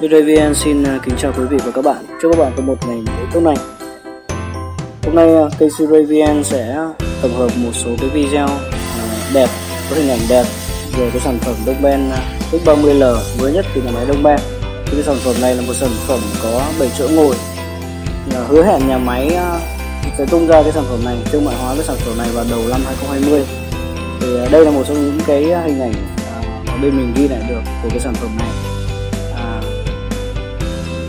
BJVN xin à, kính chào quý vị và các bạn. Chúc các bạn có một ngày mới tốt lành. Hôm nay à, kênh CRVN sẽ tổng hợp một số cái video à, đẹp, có hình ảnh đẹp về cái sản phẩm Đông Ben X30L mới nhất từ nhà máy Đông Ben. Cái sản phẩm này là một sản phẩm có 7 chỗ ngồi. Hứa hẹn nhà máy sẽ tung ra cái sản phẩm này, thương mại hóa cái sản phẩm này vào đầu năm 2020. Thì đây là một trong những cái hình ảnh mà bên mình ghi lại được của cái sản phẩm này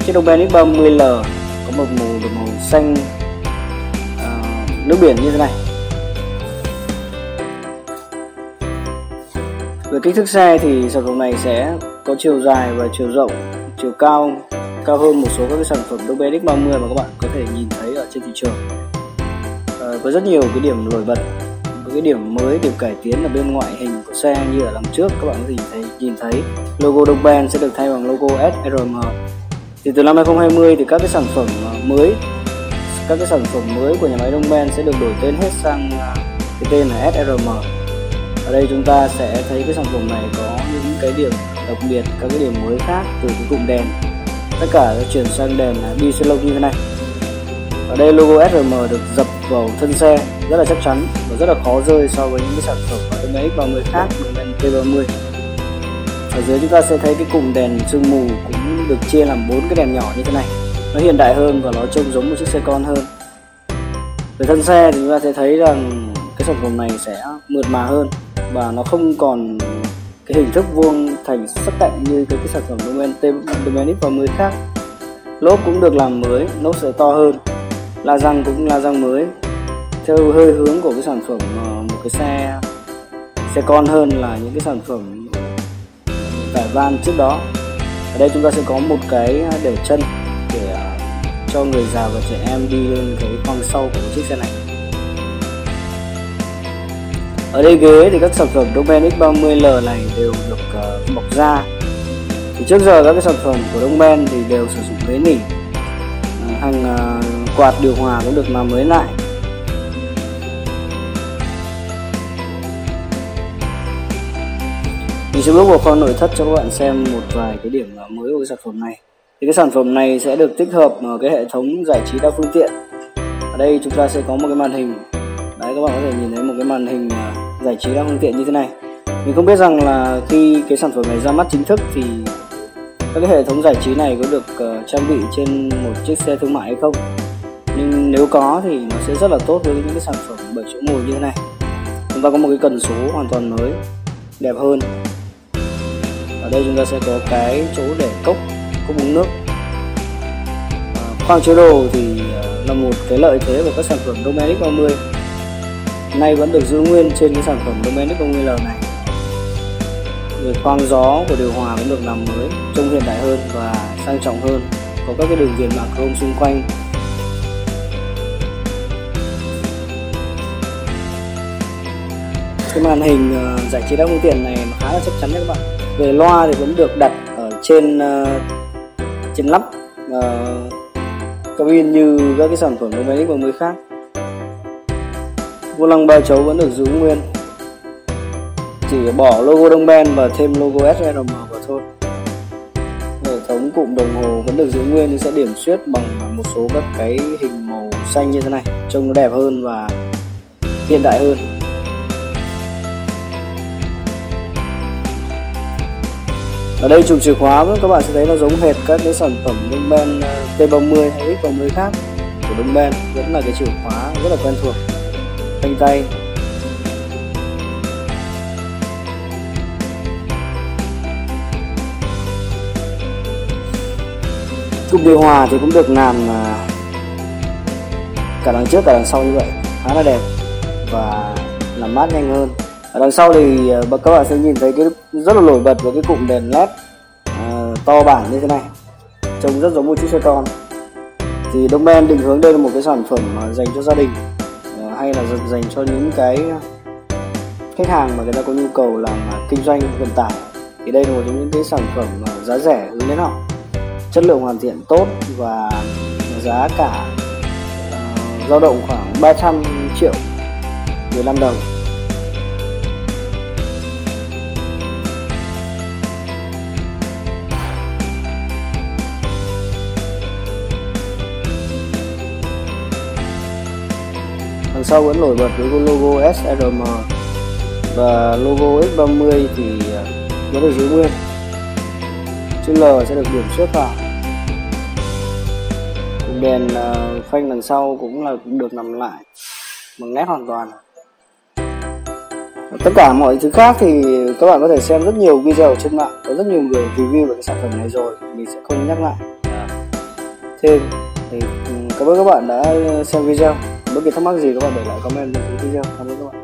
chiếc đồng Ben X30L có một màu được màu xanh uh, nước biển như thế này. Về kích thước xe thì sản phẩm này sẽ có chiều dài và chiều rộng chiều cao cao hơn một số các cái sản phẩm đồng Ben X30 mà các bạn có thể nhìn thấy ở trên thị trường. À, có rất nhiều cái điểm nổi bật cái điểm mới điểm cải tiến ở bên ngoại hình của xe như ở lần trước các bạn có thể nhìn thấy, nhìn thấy. Logo Đông Ben sẽ được thay bằng logo SRM thì từ năm 2020 thì các cái sản phẩm à, mới, các cái sản phẩm mới của nhà máy Đông Ben sẽ được đổi tên hết sang à, cái tên là SRM ở đây chúng ta sẽ thấy cái sản phẩm này có những cái điểm đặc biệt, các cái điểm mới khác từ cái cụm đèn. Tất cả đã chuyển sang đèn diesel như thế này. Ở đây logo SRM được dập vào thân xe, rất là chắc chắn và rất là khó rơi so với những cái sản phẩm ở Đông X30 khác Đông Ben T30 ở dưới chúng ta sẽ thấy cái cụm đèn sương mù cũng được chia làm bốn cái đèn nhỏ như thế này. Nó hiện đại hơn và nó trông giống một chiếc xe con hơn. Về thân xe thì chúng ta sẽ thấy rằng cái sản phẩm này sẽ mượt mà hơn và nó không còn cái hình thức vuông thành sắc cạnh như cái, cái sản phẩm Domain Domain và mới khác. Lốp cũng được làm mới lốp sẽ to hơn la răng cũng la răng mới. Theo hơi hướng của cái sản phẩm ờ, một cái xe xe con hơn là những cái sản phẩm vẻ van trước đó. Ở đây chúng ta sẽ có một cái để chân để à, cho người già và trẻ em đi lên cái khoang sau của chiếc xe này. Ở đây ghế thì các sản phẩm Domain X30L này đều được uh, mọc da thì trước giờ các cái sản phẩm của Domain thì đều sử dụng ghế nỉ. Hàng uh, quạt điều hòa cũng được làm mới lại. Mình sẽ bước vào kho nội thất cho các bạn xem một vài cái điểm mới của sản phẩm này. Thì cái sản phẩm này sẽ được tích hợp cái hệ thống giải trí đa phương tiện. Ở đây chúng ta sẽ có một cái màn hình. Đấy các bạn có thể nhìn thấy một cái màn hình à, giải trí đa phương tiện như thế này. Mình không biết rằng là khi cái sản phẩm này ra mắt chính thức thì các cái hệ thống giải trí này có được uh, trang bị trên một chiếc xe thương mại hay không. Nhưng nếu có thì nó sẽ rất là tốt với những cái sản phẩm bởi chỗ ngồi như thế này. Chúng ta có một cái cần số hoàn toàn mới đẹp hơn ở đây chúng ta sẽ có cái chỗ để cốc cốc uống nước. À, khoang chứa đồ thì à, là một cái lợi thế của các sản phẩm Domenic 30 nay vẫn được giữ nguyên trên cái sản phẩm Domenic 30L này. Về khoang gió của điều hòa cũng được làm mới trông hiện đại hơn và sang trọng hơn. Có các cái đường viền mạ chrome xung quanh. Cái màn hình à, giải trí đa phương tiện này khá là chắc chắn đấy các bạn về loa thì vẫn được đặt ở trên uh, trên lắp uh, cabin như các cái sản phẩm của máy và mới khác. Vô lăng ba chấu vẫn được giữ nguyên. Chỉ bỏ logo đông ben và thêm logo SRM vào thôi. Hệ thống cụm đồng hồ vẫn được giữ nguyên nhưng sẽ điểm xuyết bằng một số các cái hình màu xanh như thế này trông nó đẹp hơn và hiện đại hơn. Ở đây chùm chìa khóa các bạn sẽ thấy nó giống hệt các cái sản phẩm Đông Ben ờ, T30 hay X30 khác của Đông Ben. Vẫn là cái chìa khóa rất là quen thuộc. Phanh tay. Cục điều hòa thì cũng được làm ờ, cả đằng trước cả đằng sau như vậy. Khá là đẹp và làm mát nhanh hơn ở đằng sau thì ờ, các bạn sẽ nhìn thấy cái rất là nổi bật với cái cụm đèn led uh, to bản như thế này. Trông rất giống một chiếc xe con. Thì Đông Ben định hướng đây là một cái sản phẩm dành cho gia đình uh, hay là dành cho những cái khách hàng mà người ta có nhu cầu làm kinh doanh vận tải. Thì đây là một trong những cái sản phẩm giá rẻ hướng đến họ. Chất lượng hoàn thiện tốt và giá cả dao uh, động khoảng 300 triệu Việt Nam đồng. Sau vẫn nổi bật với logo SRM và logo X30 thì à, vẫn được giữ nguyên. Chữ L sẽ được điểm xuất vào đèn à, phanh đằng sau cũng là cũng được nằm lại bằng nét hoàn toàn. Tất cả mọi thứ khác thì các bạn có thể xem rất nhiều video trên mạng. Có rất nhiều người review về cái sản phẩm này rồi. Mình sẽ không nhắc lại. Thêm thì cảm ơn các bạn đã xem video. Bất kỳ thắc mắc gì các bạn để lại comment bên dưới video. Cảm ơn các bạn.